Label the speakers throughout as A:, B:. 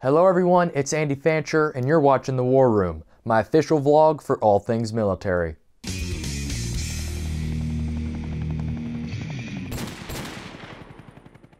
A: Hello everyone, it's Andy Fancher and you're watching The War Room, my official vlog for all things military.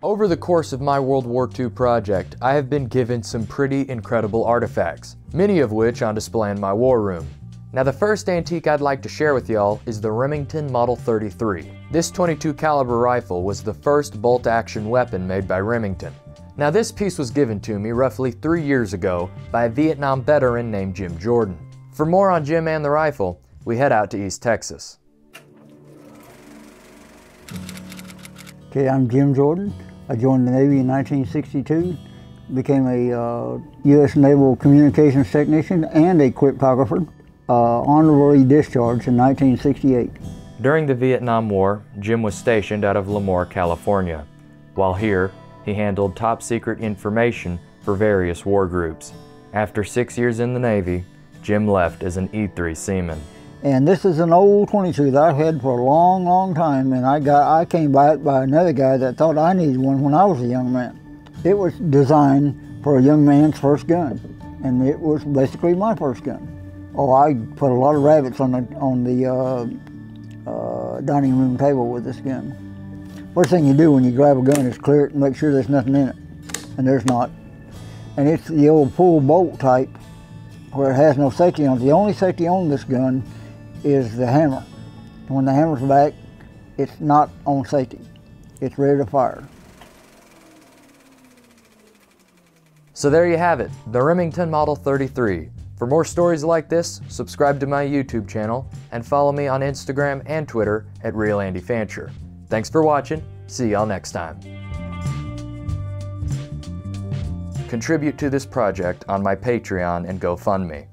A: Over the course of my World War II project, I have been given some pretty incredible artifacts, many of which on display in my war room. Now the first antique I'd like to share with y'all is the Remington Model 33. This 22 caliber rifle was the first bolt action weapon made by Remington. Now this piece was given to me roughly three years ago by a Vietnam veteran named Jim Jordan. For more on Jim and the rifle, we head out to East Texas.
B: Okay, I'm Jim Jordan. I joined the Navy in 1962, became a uh, U.S. Naval Communications Technician and a cryptographer uh, honorably discharged in 1968.
A: During the Vietnam War, Jim was stationed out of Lemoore, California. While here, he handled top secret information for various war groups. After six years in the Navy, Jim left as an E-3 seaman.
B: And this is an old 22 that I've had for a long, long time, and I got I came by it by another guy that thought I needed one when I was a young man. It was designed for a young man's first gun, and it was basically my first gun. Oh, I put a lot of rabbits on the on the uh, uh, dining room table with this gun. First thing you do when you grab a gun is clear it and make sure there's nothing in it, and there's not. And it's the old pull bolt type where it has no safety on it. The only safety on this gun is the hammer. When the hammer's back, it's not on safety. It's ready to fire.
A: So there you have it, the Remington Model 33. For more stories like this, subscribe to my YouTube channel and follow me on Instagram and Twitter at Real Andy Fancher. Thanks for watching. See y'all next time. Contribute to this project on my Patreon and GoFundMe.